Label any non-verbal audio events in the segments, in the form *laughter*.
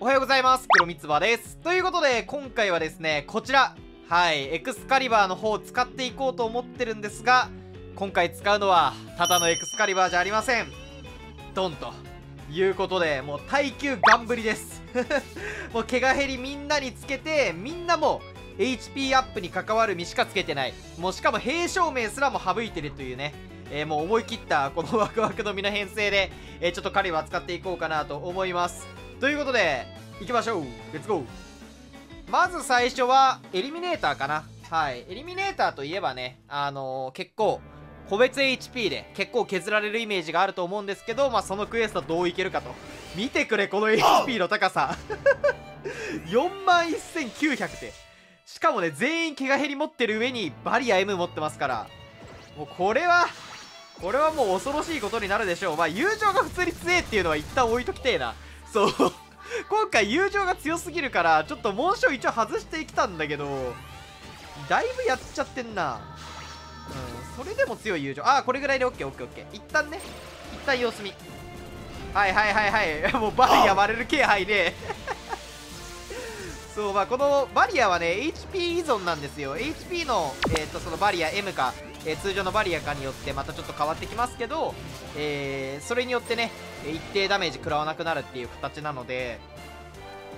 おはようございます。黒三つ葉です。ということで今回はですねこちら。はい。エクスカリバーの方を使っていこうと思ってるんですが今回使うのはただのエクスカリバーじゃありません。ドンと。いうことでもう耐久ガンぶりです。*laughs* もう怪我減りみんなにつけてみんなも HP アップに関わる身しかつけてない。もうしかも兵証明すらも省いてるというね。えー、もう思い切ったこのワクワクの実の編成で、えー、ちょっとカリバー使っていこうかなと思います。ということで行きましょう。レッツゴーまず最初はエリミネーターかな。はい。エリミネーターといえばねあのー、結構個別 HP で結構削られるイメージがあると思うんですけど、まあ、そのクエストどういけるかと。見てくれこの HP の高さ。*laughs* 4万1900ってしかもね全員毛が減り持ってる上にバリア M 持ってますから。もうこれはこれはもう恐ろしいことになるでしょう。まあ友情が普通に強えっていうのは一旦置いときてえなそう。*laughs* 今回友情が強すぎるからちょっと紋章一応外してきたんだけどだいぶやっちゃってんな。うんそれでも強い友情。ああこれぐらいで OKOKOK 一旦ね一旦様子見。はいはいはいはい。*laughs* もうバリア割れる気配で *laughs* そうまあこのバリアはね HP 依存なんですよ。HP のえっ、ー、とそのバリア M か。えー、通常のバリアかによってまたちょっと変わってきますけど、えー、それによってね一定ダメージ食らわなくなるっていう形なので、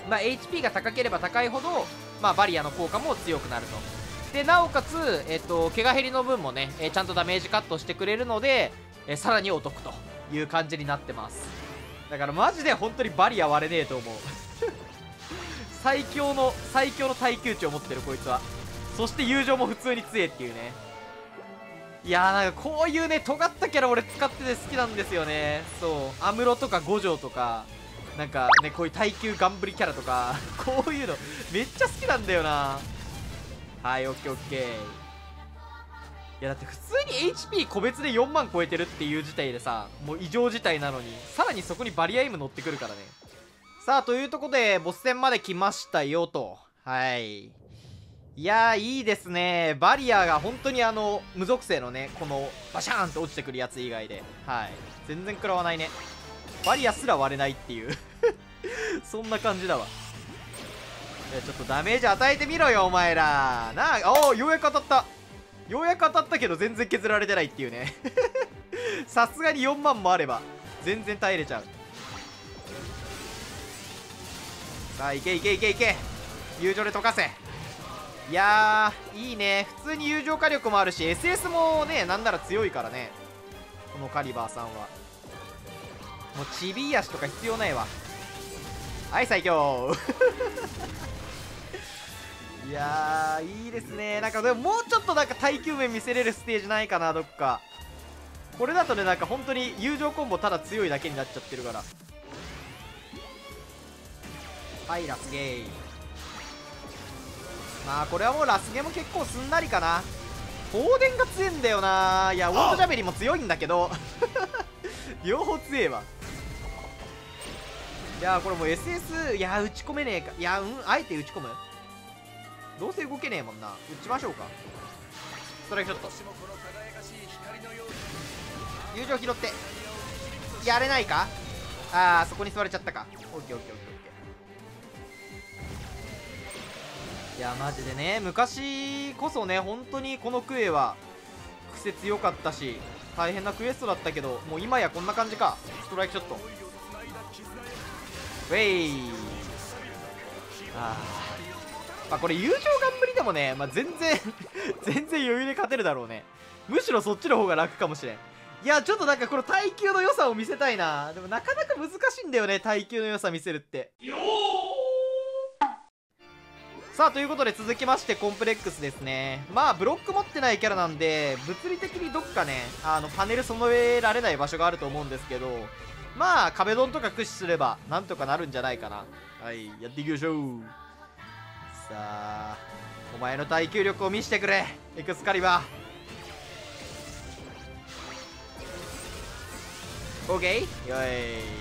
まあ、HP が高ければ高いほど、まあ、バリアの効果も強くなると。でなおかつ、えーと、怪我減りの分もね、え、ちゃんとダメージカットしてくれるので、え、さらにお得という感じになってます。だからマジで本当にバリア割れねえと思う。*laughs* 最強の最強の耐久値を持ってるこいつは。そして友情も普通に強えっていうね。いやなんかこういうね尖ったキャラ俺使ってて好きなんですよね。そう。アムロとか五条とかなんかねこういう耐久ガンブリキャラとか *laughs* こういうのめっちゃ好きなんだよな。はいオッケーオッケー。いやだって普通に HP 個別で4万超えてるっていう事態でさもう異常事態なのにさらにそこにバリアイム乗ってくるからね。さあというとこでボス戦まで来ましたよと。はい。いやー、いいですね。バリアが本当にあの、無属性のね、この、バシャーンって落ちてくるやつ以外で。はい。全然食らわないね。バリアすら割れないっていう *laughs* そんな感じだわ。いや、ちょっとダメージ与えてみろよ、お前ら。なあ、おようやく当たった。ようやく当たったけど全然削られてないっていうね *laughs* さすがに4万もあれば、全然耐えれちゃう。さあ、いけいけいけいけ。友情で溶かせ。いやーいいね。普通に友情火力もあるし SS もねなんなら強いからね。このカリバーさんは。もうちびい足とか必要ないわ。はい最強。*laughs* いやいいですね。なんかでももうちょっとなんか耐久面見せれるステージないかなどっか。これだとねなんか本当に友情コンボただ強いだけになっちゃってるから。はいラスゲーまあこれはもうラスゲも結構すんなりかな。放電が強いんだよな。いやウォンドジャベリも強いんだけど。*laughs* 両方強えわ。いやこれもう SS いや打ち込めねえか。いやうんあえて打ち込む？どうせ動けねえもんな。打ちましょうか。ストライクショット。友情拾って。やれないか？ああそこに座れちゃったか。オッケーオッケーオッケーいやマジでね昔こそね本当にこのクエは癖強かったし大変なクエストだったけどもう今やこんな感じか。ストライクショット。ウェイ。あまあこれ友情頑張りでもね、まあ、全然 *laughs* 全然余裕で勝てるだろうね。むしろそっちの方が楽かもしれん。いやちょっとなんかこの耐久の良さを見せたいな。でもなかなか難しいんだよね耐久の良さ見せるって。よさあということで続きましてコンプレックスですね。まあブロック持ってないキャラなんで物理的にどっかねあのパネル備えられない場所があると思うんですけどまあ壁ドンとか駆使すればなんとかなるんじゃないかな。はいやっていきましょう。さあお前の耐久力を見せてくれエクスカリバー。オッケーよ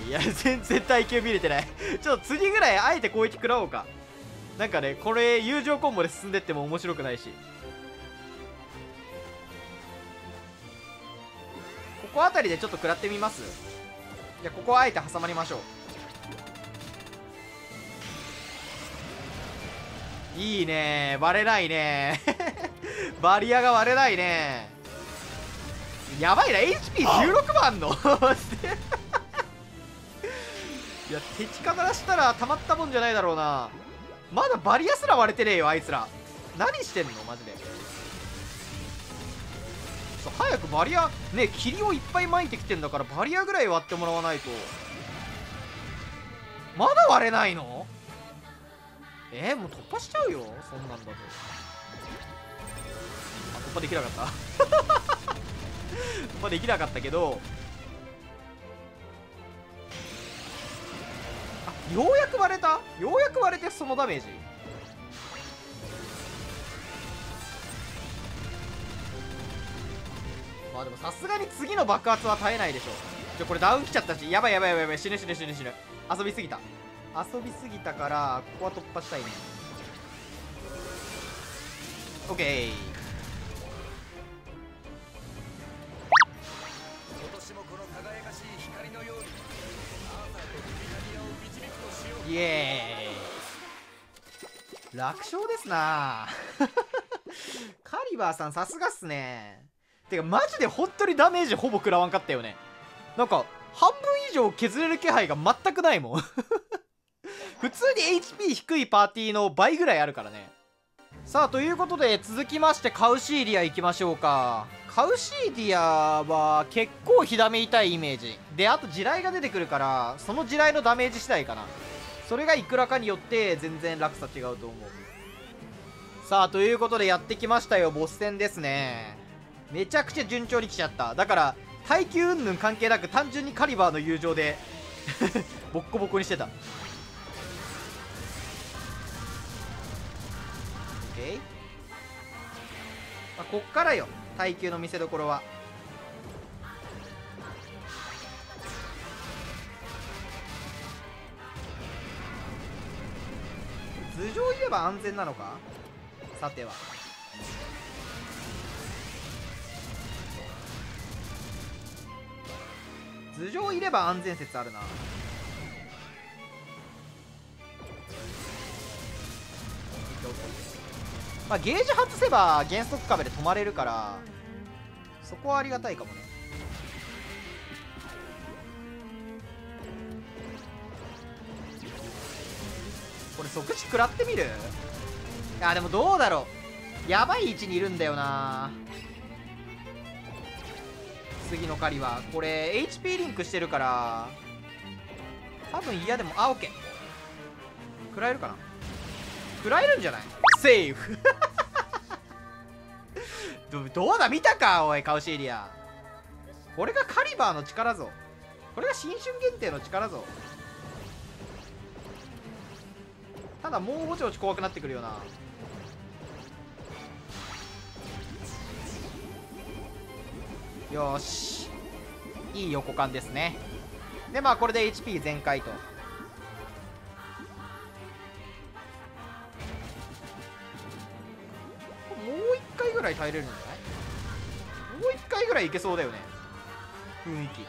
いいや全然耐久見れてない。ちょっと次ぐらいあえて攻撃食らおうか。なんかねこれ友情コンボで進んでっても面白くないし。ここあたりでちょっと食らってみます？じゃあここはあえて挟まりましょう。いいね。割れないね。*laughs* バリアが割れないね。やばいな。HP16 万の。*laughs* いや敵からしたらたまったもんじゃないだろうなまだバリアすら割れてねえよあいつら。何してんのマジで。そう早くバリアね霧をいっぱい巻いてきてんだからバリアぐらい割ってもらわないと。まだ割れないの？えー、もう突破しちゃうよそんなんだと。あ突破できなかった。*laughs* 突破できなかったけどようやく割れた？ようやく割れてそのダメージ？まあでもさすがに次の爆発は絶えないでしょちょこれダウン来ちゃったし。やばいやばいやばいやばい。死ぬ死ぬ死ぬ死ぬ。遊びすぎた。遊びすぎたからここは突破したいね。オッケー。楽勝ですな。*laughs* カリバーさんさすがっすね。てかマジで本当にダメージほぼ食らわんかったよね。なんか半分以上削れる気配が全くないもん。*laughs* 普通に HP 低いパーティーの倍ぐらいあるからね。さあということで続きましてカウシーディア行きましょうか。カウシーディアは結構火ダメ痛いイメージ。であと地雷が出てくるからその地雷のダメージ次第かな。それがいくらかによって全然落差違うと思う。さあということでやってきましたよ。ボス戦ですね。めちゃくちゃ順調に来ちゃった。だから耐久云々関係なく単純にカリバーの友情で *laughs* ボッコボコにしてた。ケー、まあ、こっからよ。耐久の見せどころは。頭上いれば安全なのか？さては。頭上いれば安全説あるな。まあ、ゲージ外せば減速壁で止まれるからそこはありがたいかもね。即時食らってみる？いやでもどうだろう。やばい位置にいるんだよな。次の狩りは。これ HP リンクしてるから多分嫌でもあオッケー。食らえるかな？食らえるんじゃない？セーフ。*laughs* どどうだ？見たか？おいカウシーリア。これがカリバーの力ぞ。これが新春限定の力ぞ。ただもうぼちぼち怖くなってくるよな。よし。いい横感ですね。でまあこれで HP 全開と。もう1回ぐらい耐えれるんじゃない？もう一回ぐらいいけそうだよね。雰囲気。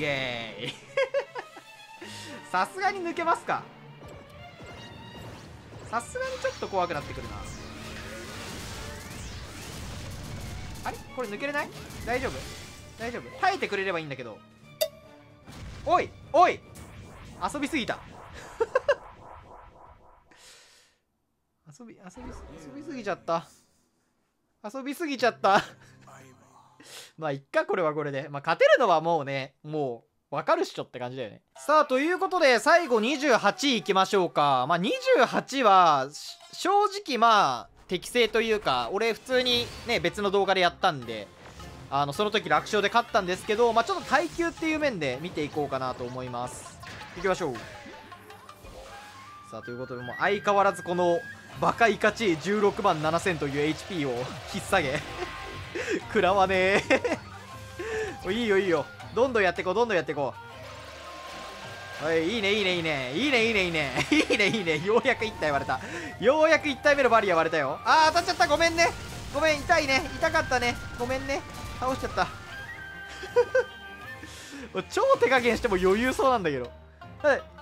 イエーイ。さすがに抜けますか。さすがにちょっと怖くなってくるな。あれ？これ抜けれない？大丈夫？大丈夫？耐えてくれればいいんだけど。おい！おい！遊びすぎた。*laughs* 遊び、遊び、遊びすぎちゃった。遊びすぎちゃった。*laughs* まあ、いっか、これはこれで。まあ、勝てるのはもうね、もう、わかるっしょって感じだよね。さあ、ということで、最後28位いきましょうか。まあ、28は、正直まあ、適正というか、俺普通にね、別の動画でやったんで、あの、その時楽勝で勝ったんですけど、まあ、ちょっと耐久っていう面で見ていこうかなと思います。いきましょう。さあ、ということで、もう相変わらずこの、バカイカチ16万7000という HP を引っ提げ *laughs* 食らわねえ *laughs* いいよいいよどんどんやっていこうどんどんやっていこう。はいいいねいいねいいね。いいねいいねいいね。いいねいいね。ようやく1体割れた。ようやく1体目のバリア割れたよ。あー当たっちゃった。ごめんね。ごめん痛いね。痛かったね。ごめんね。倒しちゃった。*laughs* 超手加減しても余裕そうなんだけど。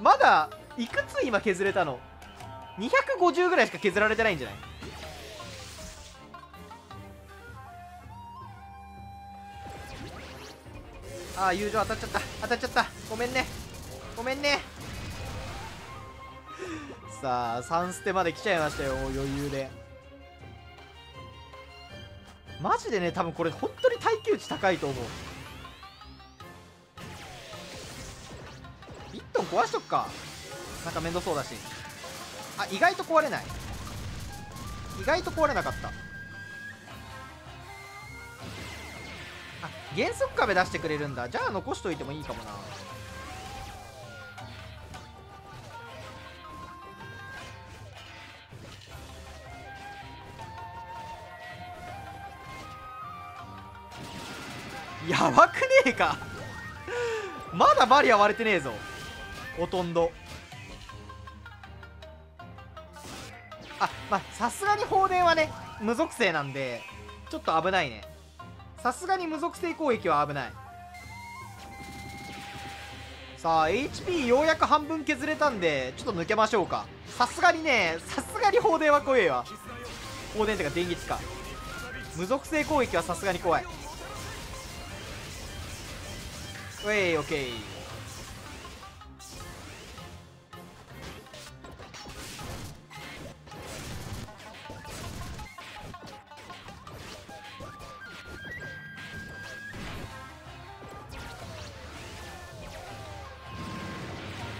まだいくつ今削れたの？250ぐらいしか削られてないんじゃない？ああ友情当たっちゃった。当たっちゃった。ごめんね。ごめんね。*laughs* さあ3捨てまで来ちゃいましたよ余裕で。マジでね多分これ本当に耐久値高いと思う。1トン壊しとくか。なんか面倒そうだし。あ意外と壊れない。意外と壊れなかった。減速壁出してくれるんだ。じゃあ残しといてもいいかもな。やばくねえか。まだバリア割れてねえぞ。ほとんど。あまあさすがに放電はね無属性なんでちょっと危ないね。さすがに無属性攻撃は危ない。さあ HP ようやく半分削れたんでちょっと抜けましょうか。さすがにねさすがに放電は怖えわ。放電ってか電撃か。無属性攻撃はさすがに怖い。うえいオッケー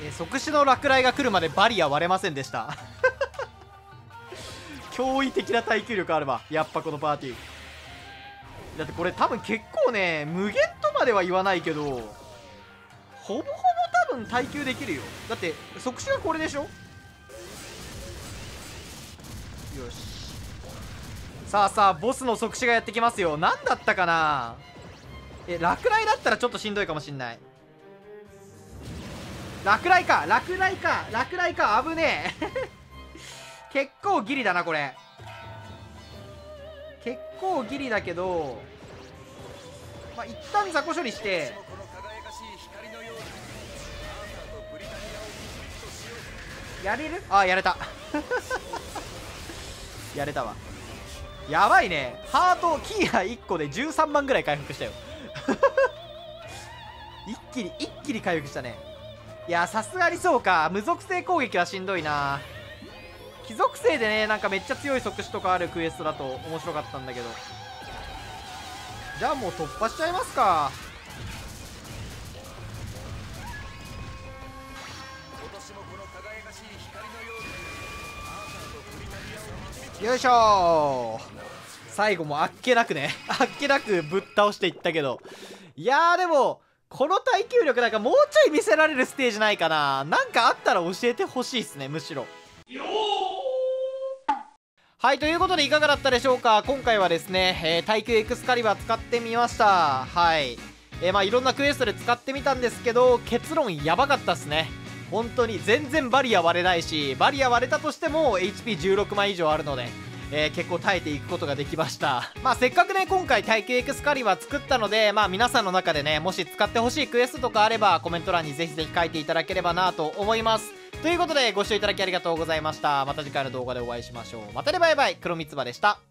え即死の落雷が来るまでバリア割れませんでした。*laughs* 驚異的な耐久力あるわやっぱこのパーティー。だってこれ多分結構ね無限とまでは言わないけどほぼほぼ多分耐久できるよ。だって即死はこれでしょ？よし。さあさあボスの即死がやってきますよ。何だったかな？え落雷だったらちょっとしんどいかもしんない。落雷か落雷か落雷か危ねえ。*laughs* 結構ギリだなこれ。結構ギリだけどまあ一旦雑魚処理して。やれる？ああやれた。*laughs* やれたわ。やばいね。ハートキーラ1個で13万ぐらい回復したよ。*laughs* 一気に一気に回復したね。いやさすがにそうか。無属性攻撃はしんどいな。貴族性でねなんかめっちゃ強い即死とかあるクエストだと面白かったんだけど。じゃあもう突破しちゃいますか。よいしょ最後もあっけなくね。あっけなくぶっ倒していったけど。いやでもこの耐久力なんかもうちょい見せられるステージないかな。なんかあったら教えてほしいっすねむしろ。はいということでいかがだったでしょうか。今回はですね、えー、耐久エクスカリバー使ってみました。はい。えー、まあいろんなクエストで使ってみたんですけど結論やばかったっすね。本当に全然バリア割れないしバリア割れたとしても HP16 枚以上あるので。えー、結構耐えていくことができました。まあせっかくね今回耐久エクスカリバー作ったのでまあ皆さんの中でねもし使ってほしいクエストとかあればコメント欄にぜひぜひ書いていただければなと思います。ということでご視聴いただきありがとうございました。また次回の動画でお会いしましょう。またねバイバイ。黒三つ葉でした。